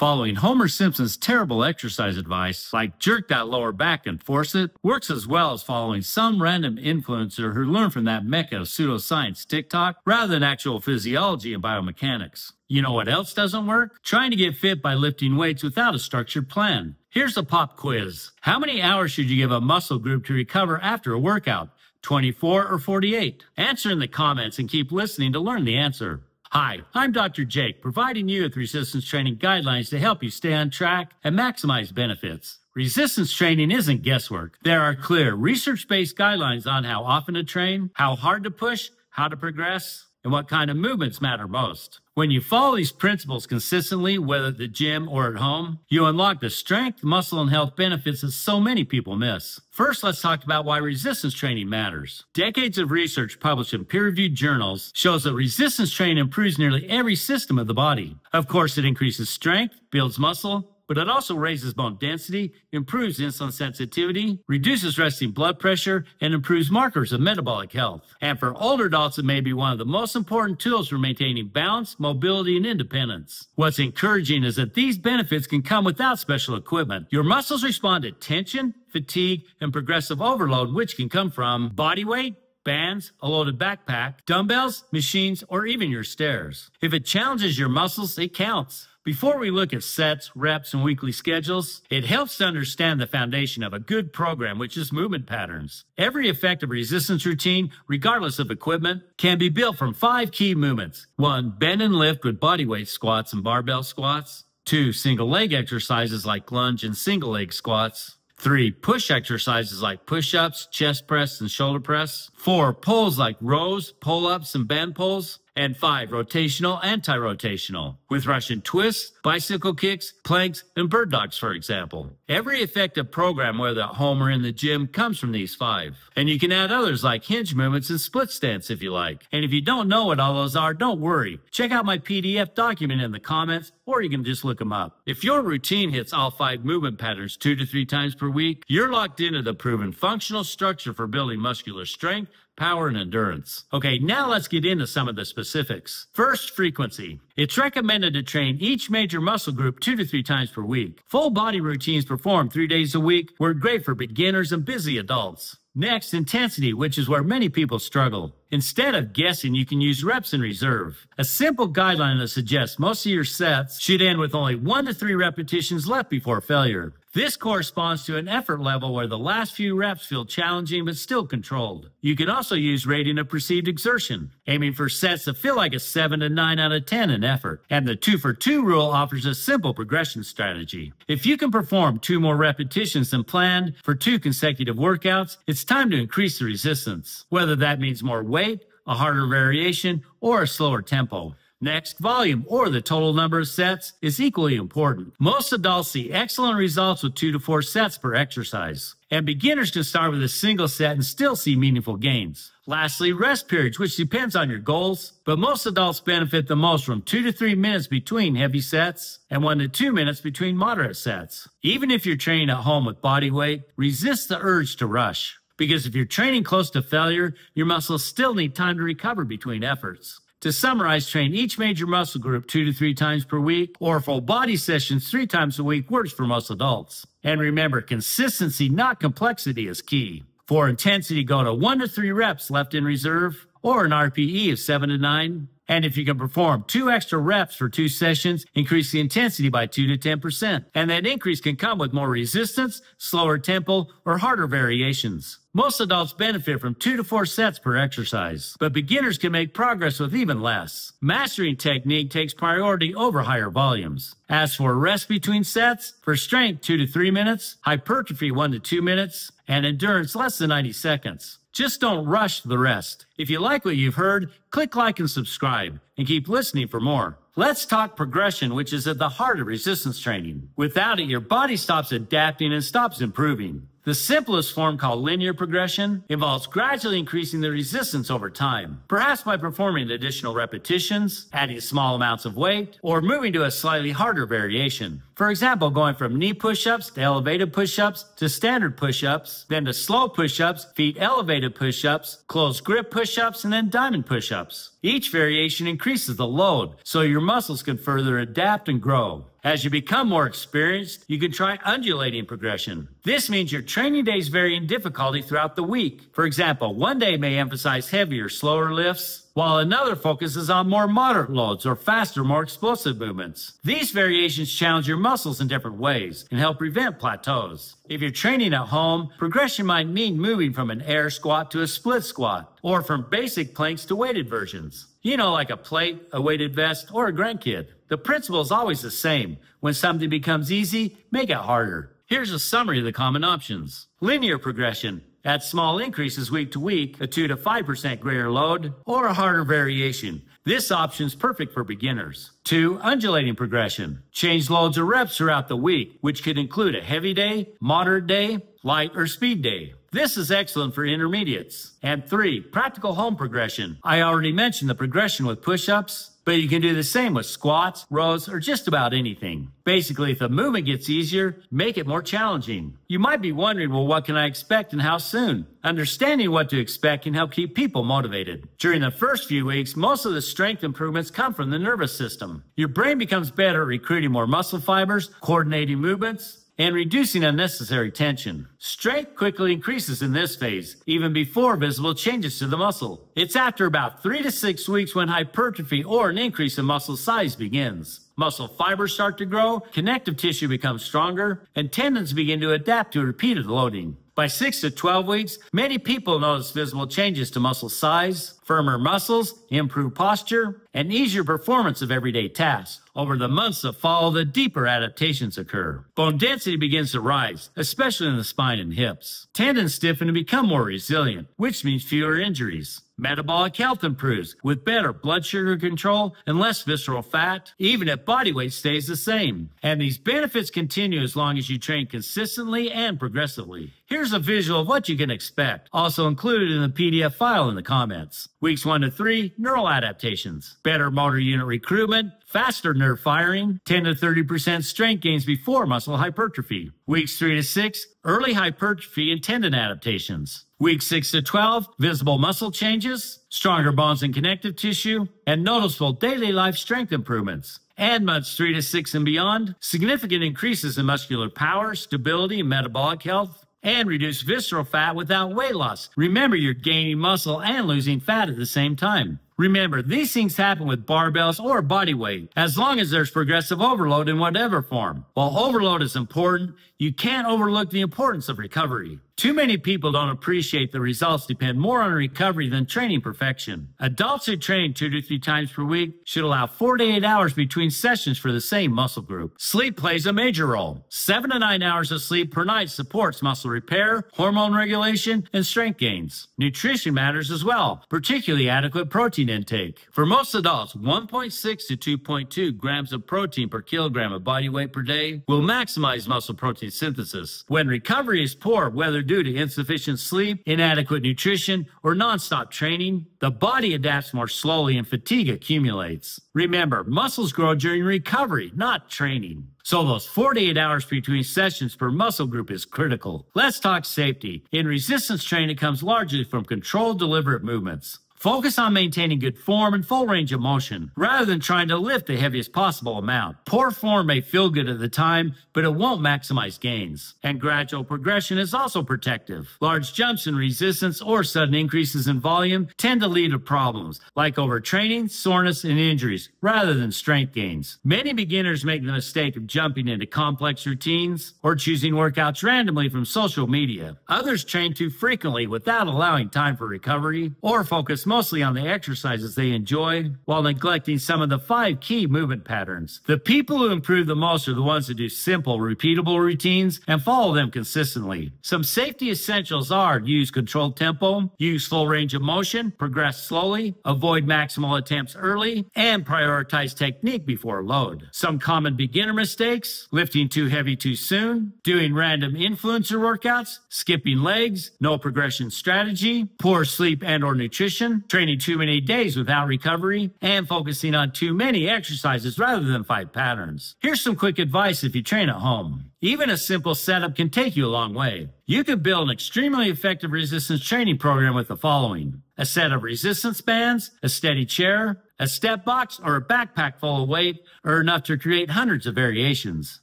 Following Homer Simpson's terrible exercise advice, like jerk that lower back and force it, works as well as following some random influencer who learned from that mecca of pseudoscience TikTok rather than actual physiology and biomechanics. You know what else doesn't work? Trying to get fit by lifting weights without a structured plan. Here's a pop quiz. How many hours should you give a muscle group to recover after a workout? 24 or 48? Answer in the comments and keep listening to learn the answer. Hi, I'm Dr. Jake, providing you with resistance training guidelines to help you stay on track and maximize benefits. Resistance training isn't guesswork. There are clear research based guidelines on how often to train, how hard to push, how to progress, and what kind of movements matter most. When you follow these principles consistently, whether at the gym or at home, you unlock the strength, muscle, and health benefits that so many people miss. First, let's talk about why resistance training matters. Decades of research published in peer-reviewed journals shows that resistance training improves nearly every system of the body. Of course, it increases strength, builds muscle, but it also raises bone density, improves insulin sensitivity, reduces resting blood pressure, and improves markers of metabolic health. And for older adults, it may be one of the most important tools for maintaining balance, mobility, and independence. What's encouraging is that these benefits can come without special equipment. Your muscles respond to tension, fatigue, and progressive overload, which can come from body weight, bands, a loaded backpack, dumbbells, machines, or even your stairs. If it challenges your muscles, it counts. Before we look at sets, reps, and weekly schedules, it helps to understand the foundation of a good program, which is movement patterns. Every effective resistance routine, regardless of equipment, can be built from five key movements. One, bend and lift with bodyweight squats and barbell squats. Two, single leg exercises like lunge and single leg squats. Three, push exercises like push ups, chest press, and shoulder press. Four, pulls like rows, pull ups, and band pulls and five, rotational, anti-rotational, with Russian twists, bicycle kicks, planks, and bird dogs, for example. Every effective program, whether at home or in the gym, comes from these five. And you can add others like hinge movements and split stance if you like. And if you don't know what all those are, don't worry. Check out my PDF document in the comments, or you can just look them up. If your routine hits all five movement patterns two to three times per week, you're locked into the proven functional structure for building muscular strength, power, and endurance. Okay, now let's get into some of the specifics. First, frequency. It's recommended to train each major muscle group two to three times per week. Full body routines performed three days a week work great for beginners and busy adults. Next, intensity, which is where many people struggle. Instead of guessing, you can use reps in reserve. A simple guideline that suggests most of your sets should end with only one to three repetitions left before failure. This corresponds to an effort level where the last few reps feel challenging but still controlled. You can also use rating of perceived exertion, aiming for sets that feel like a 7 to 9 out of 10 in effort. And the 2 for 2 rule offers a simple progression strategy. If you can perform two more repetitions than planned for two consecutive workouts, it's time to increase the resistance, whether that means more weight, a harder variation, or a slower tempo. Next, volume or the total number of sets is equally important. Most adults see excellent results with two to four sets per exercise. And beginners can start with a single set and still see meaningful gains. Lastly, rest periods, which depends on your goals, but most adults benefit the most from two to three minutes between heavy sets and one to two minutes between moderate sets. Even if you're training at home with body weight, resist the urge to rush. Because if you're training close to failure, your muscles still need time to recover between efforts. To summarize, train each major muscle group two to three times per week, or full body sessions three times a week works for most adults. And remember, consistency, not complexity, is key. For intensity, go to one to three reps left in reserve, or an RPE of seven to nine. And if you can perform two extra reps for two sessions, increase the intensity by 2 to 10%. And that increase can come with more resistance, slower tempo, or harder variations. Most adults benefit from two to four sets per exercise, but beginners can make progress with even less. Mastering technique takes priority over higher volumes. As for rest between sets, for strength, two to three minutes, hypertrophy, one to two minutes, and endurance, less than 90 seconds. Just don't rush the rest. If you like what you've heard, click like and subscribe and keep listening for more. Let's talk progression, which is at the heart of resistance training. Without it, your body stops adapting and stops improving. The simplest form called linear progression involves gradually increasing the resistance over time, perhaps by performing additional repetitions, adding small amounts of weight, or moving to a slightly harder variation. For example, going from knee push-ups to elevated push-ups to standard push-ups, then to slow push-ups, feet elevated push-ups, closed grip push-ups, and then diamond push-ups. Each variation increases the load, so your muscles can further adapt and grow. As you become more experienced, you can try undulating progression. This means your training days vary in difficulty throughout the week. For example, one day may emphasize heavier, slower lifts, while another focuses on more moderate loads or faster, more explosive movements. These variations challenge your muscles in different ways and help prevent plateaus. If you're training at home, progression might mean moving from an air squat to a split squat, or from basic planks to weighted versions. You know, like a plate, a weighted vest, or a grandkid. The principle is always the same. When something becomes easy, make it harder. Here's a summary of the common options. Linear progression. At small increases week to week, a 2 to 5% greater load, or a harder variation. This option is perfect for beginners. 2. Undulating progression. Change loads or reps throughout the week, which could include a heavy day, moderate day, light or speed day. This is excellent for intermediates. And 3. Practical home progression. I already mentioned the progression with push-ups, but you can do the same with squats, rows, or just about anything. Basically, if the movement gets easier, make it more challenging. You might be wondering, well, what can I expect and how soon? Understanding what to expect can help keep people motivated. During the first few weeks, most of the strength improvements come from the nervous system. Your brain becomes better at recruiting more muscle fibers, coordinating movements, and reducing unnecessary tension. Strength quickly increases in this phase, even before visible changes to the muscle. It's after about three to six weeks when hypertrophy or an increase in muscle size begins. Muscle fibers start to grow, connective tissue becomes stronger, and tendons begin to adapt to repeated loading. By 6 to 12 weeks, many people notice visible changes to muscle size, firmer muscles, improved posture, and easier performance of everyday tasks. Over the months that follow, the deeper adaptations occur. Bone density begins to rise, especially in the spine and hips. Tendons stiffen and become more resilient, which means fewer injuries. Metabolic health improves with better blood sugar control and less visceral fat, even if body weight stays the same. And these benefits continue as long as you train consistently and progressively. Here's a visual of what you can expect, also included in the PDF file in the comments. Weeks 1 to 3, neural adaptations, better motor unit recruitment, faster nerve firing, 10 to 30% strength gains before muscle hypertrophy. Weeks 3 to 6, early hypertrophy and tendon adaptations. Week 6 to 12, visible muscle changes, stronger bones and connective tissue, and noticeable daily life strength improvements. And months 3 to 6 and beyond, significant increases in muscular power, stability, and metabolic health, and reduce visceral fat without weight loss. Remember, you're gaining muscle and losing fat at the same time. Remember, these things happen with barbells or body weight, as long as there's progressive overload in whatever form. While overload is important, you can't overlook the importance of recovery. Too many people don't appreciate the results depend more on recovery than training perfection. Adults who train two to three times per week should allow four to eight hours between sessions for the same muscle group. Sleep plays a major role. Seven to nine hours of sleep per night supports muscle repair, hormone regulation, and strength gains. Nutrition matters as well, particularly adequate protein intake. For most adults, 1.6 to 2.2 grams of protein per kilogram of body weight per day will maximize muscle protein synthesis. When recovery is poor, whether due to insufficient sleep, inadequate nutrition, or nonstop training, the body adapts more slowly and fatigue accumulates. Remember, muscles grow during recovery, not training. So those 48 hours between sessions per muscle group is critical. Let's talk safety. In resistance training, it comes largely from controlled, deliberate movements. Focus on maintaining good form and full range of motion, rather than trying to lift the heaviest possible amount. Poor form may feel good at the time, but it won't maximize gains. And gradual progression is also protective. Large jumps in resistance or sudden increases in volume tend to lead to problems, like overtraining, soreness, and injuries, rather than strength gains. Many beginners make the mistake of jumping into complex routines or choosing workouts randomly from social media. Others train too frequently without allowing time for recovery or focus mostly on the exercises they enjoy while neglecting some of the five key movement patterns. The people who improve the most are the ones that do simple, repeatable routines and follow them consistently. Some safety essentials are use controlled tempo, use full range of motion, progress slowly, avoid maximal attempts early, and prioritize technique before load. Some common beginner mistakes, lifting too heavy too soon, doing random influencer workouts, skipping legs, no progression strategy, poor sleep and or nutrition, training too many days without recovery, and focusing on too many exercises rather than five patterns. Here's some quick advice if you train at home. Even a simple setup can take you a long way. You can build an extremely effective resistance training program with the following. A set of resistance bands, a steady chair, a step box, or a backpack full of weight are enough to create hundreds of variations.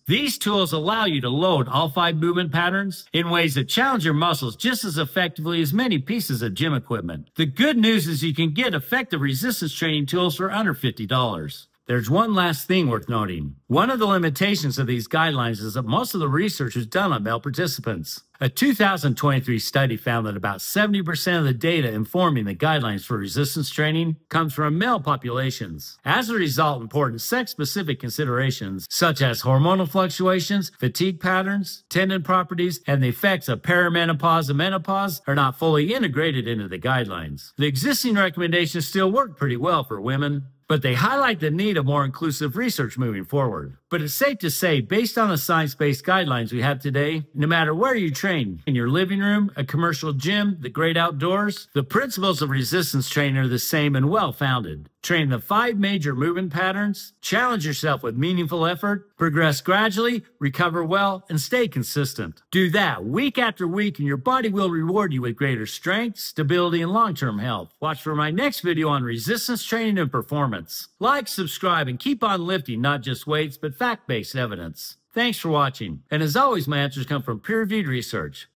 These tools allow you to load all five movement patterns in ways that challenge your muscles just as effectively as many pieces of gym equipment. The good news is you can get effective resistance training tools for under $50. There's one last thing worth noting. One of the limitations of these guidelines is that most of the research was done on male participants. A 2023 study found that about 70% of the data informing the guidelines for resistance training comes from male populations. As a result, important sex specific considerations such as hormonal fluctuations, fatigue patterns, tendon properties, and the effects of perimenopause and menopause are not fully integrated into the guidelines. The existing recommendations still work pretty well for women, but they highlight the need of more inclusive research moving forward. But it's safe to say, based on the science based guidelines we have today, no matter where you train, in your living room, a commercial gym, the great outdoors, the principles of resistance training are the same and well founded. Train the five major movement patterns, challenge yourself with meaningful effort, progress gradually, recover well, and stay consistent. Do that week after week, and your body will reward you with greater strength, stability, and long term health. Watch for my next video on resistance training and performance. Like, subscribe, and keep on lifting not just weights, but fact based evidence. Thanks for watching. And as always, my answers come from peer reviewed research.